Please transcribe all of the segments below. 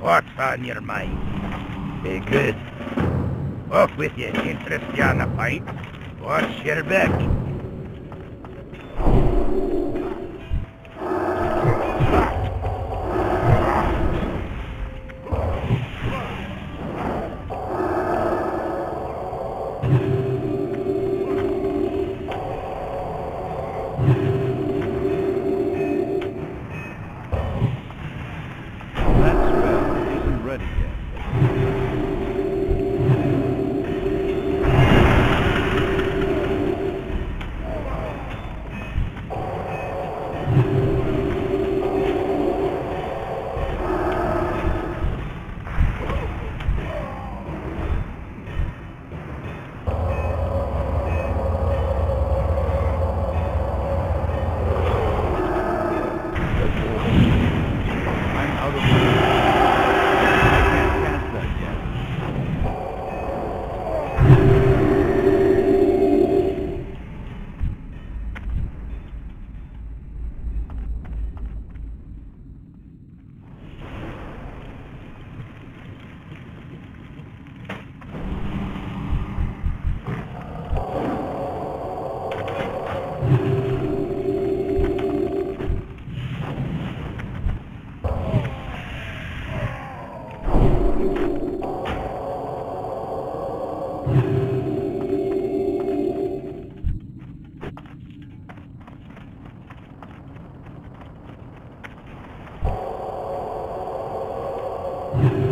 What's on your mind? Be good. Off with you, interest you on the pint. Watch your back. Yeah.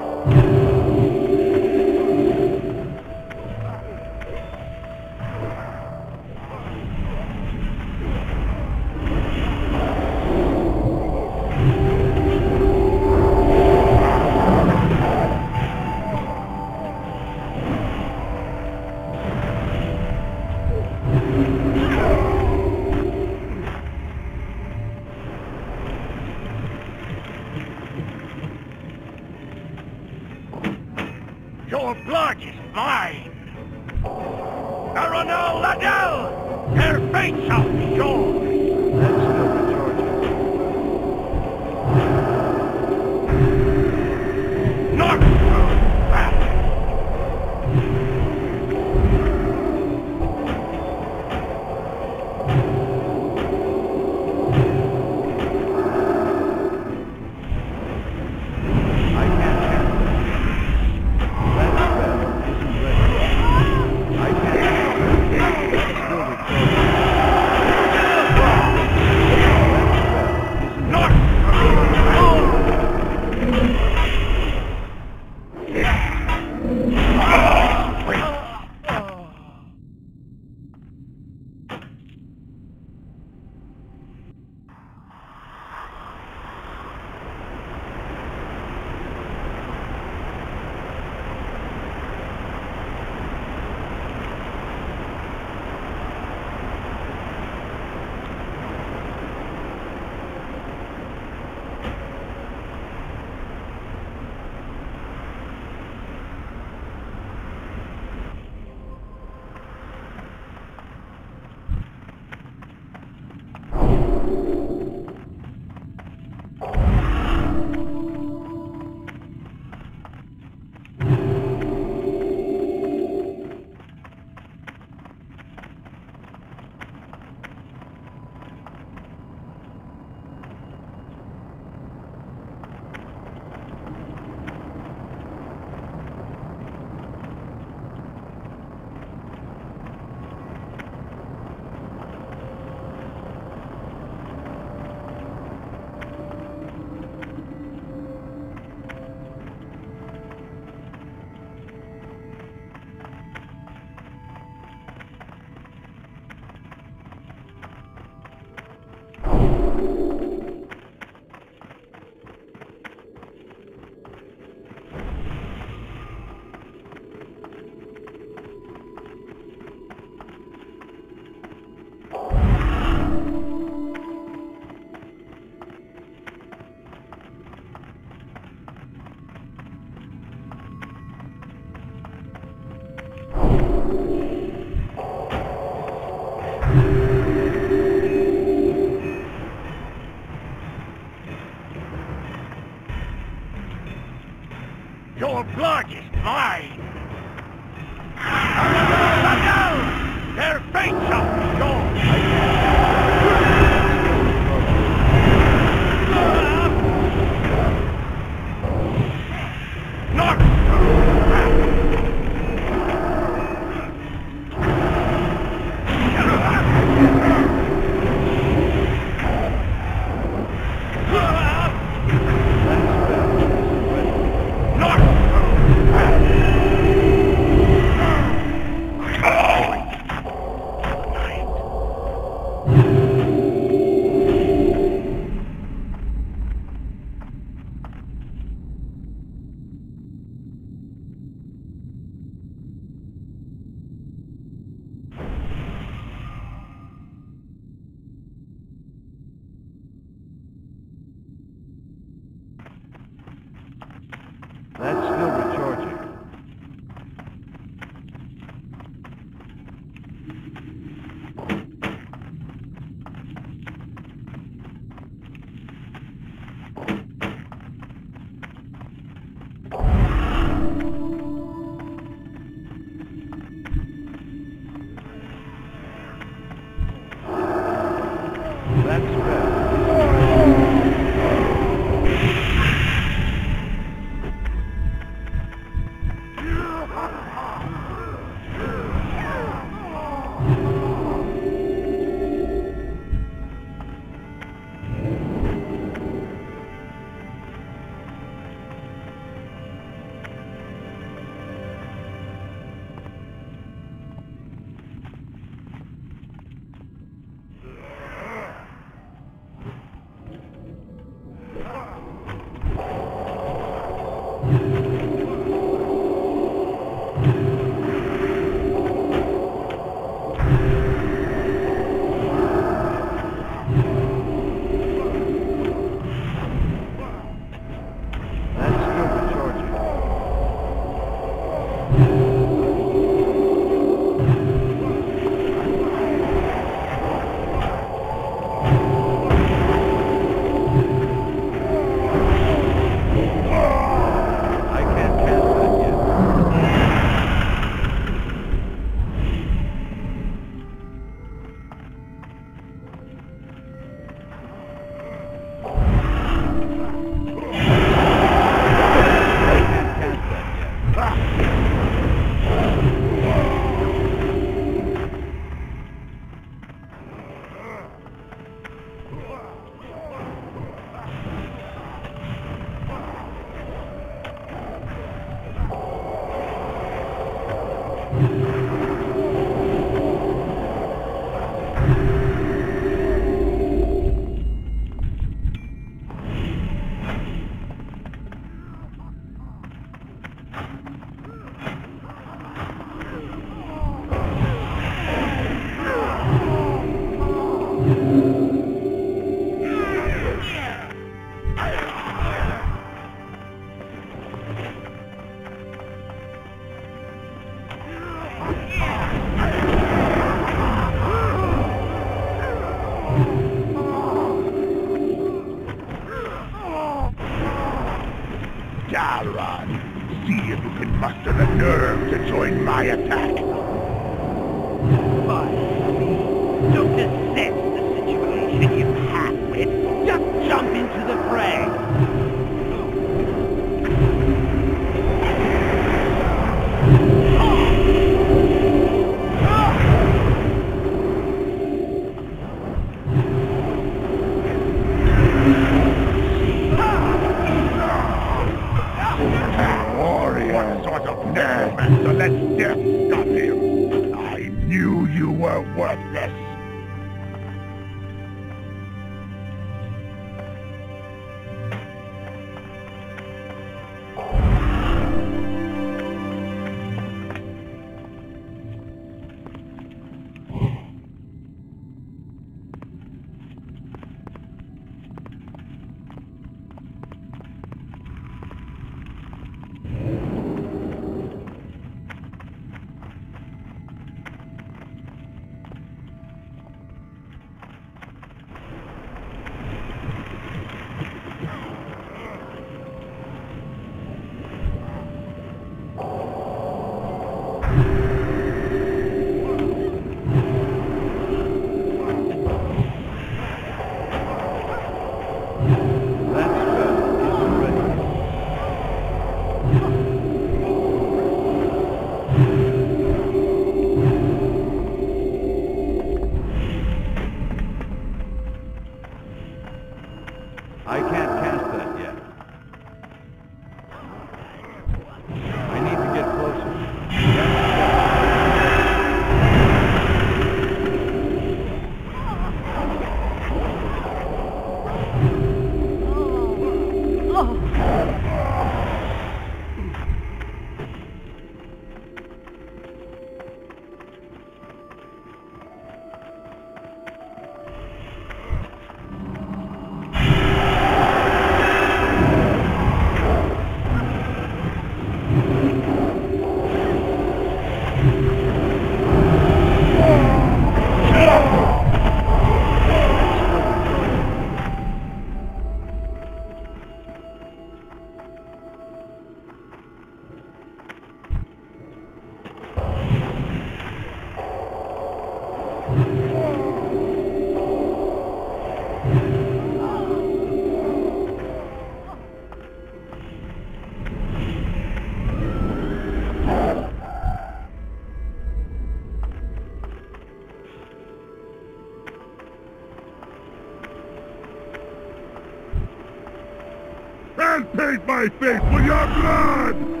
Can't paint my face with your blood!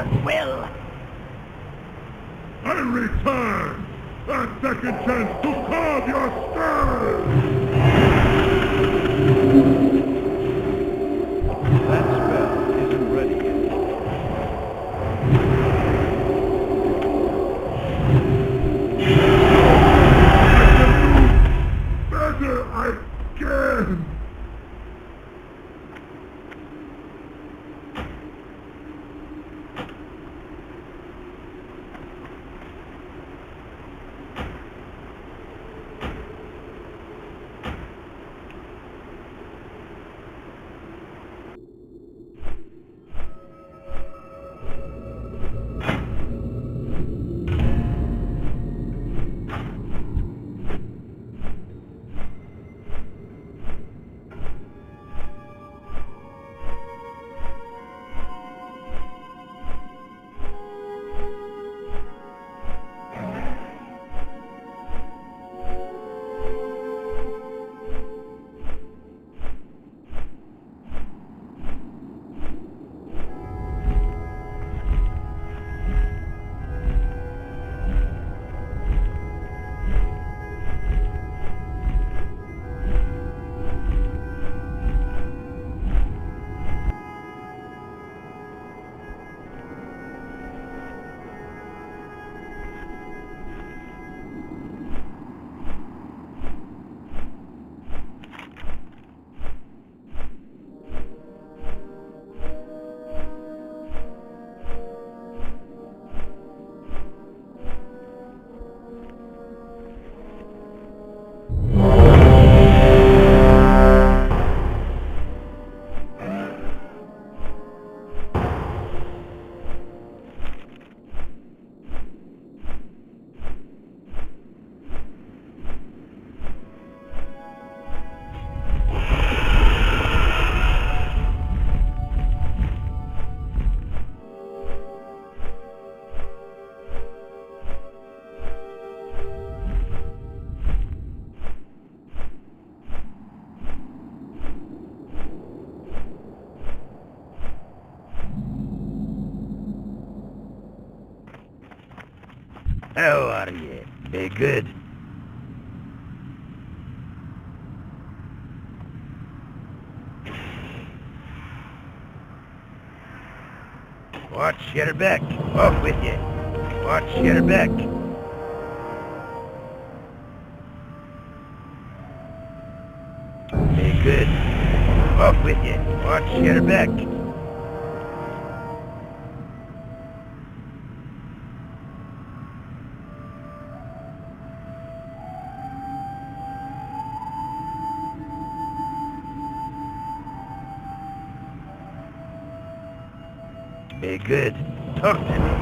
Master's will. I return! A second chance to carve your skull! Watch back. Off with you. Watch your back. Be good. Off with you. Watch your good. Talk to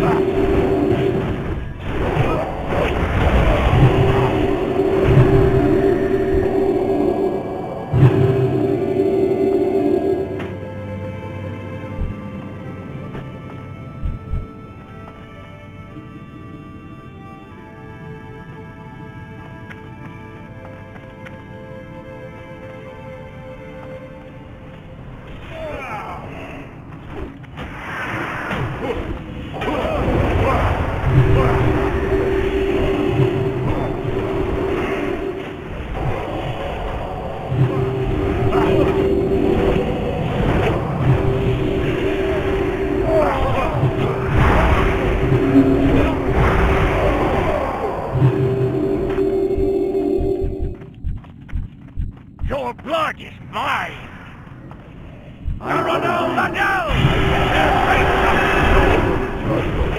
Your blood is mine! Arundel Ladell! Let's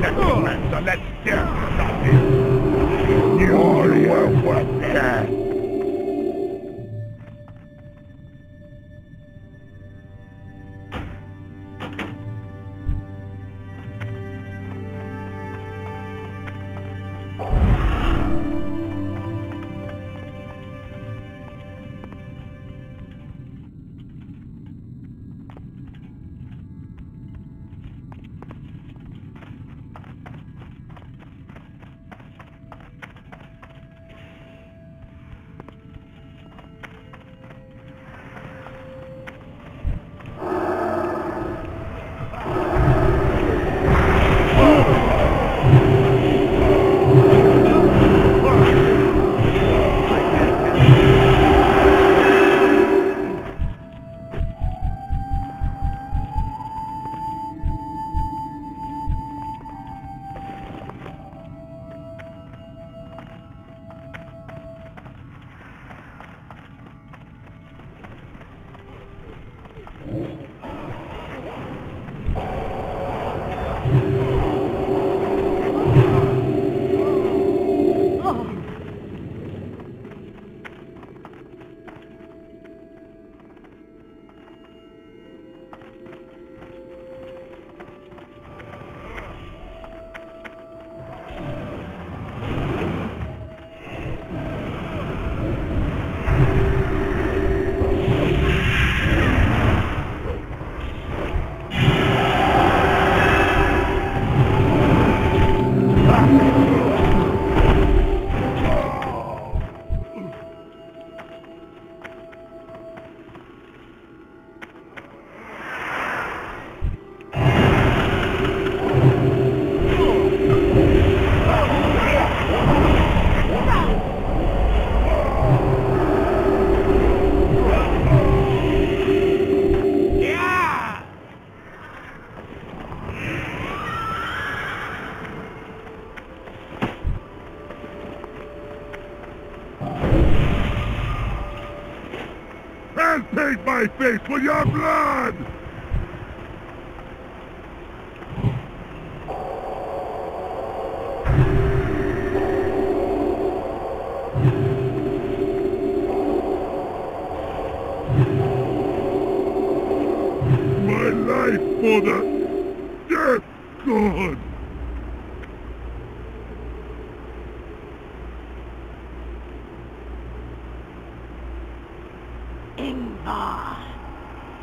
necromancer lets death? You're what death.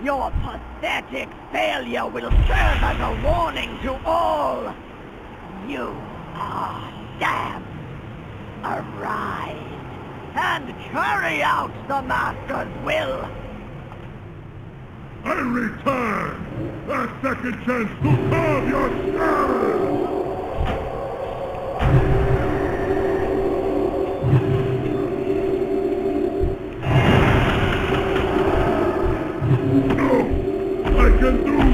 Your pathetic failure will serve as a warning to all. You are damned. Arise and carry out the Master's will. I return! A second chance to carve your skull! can do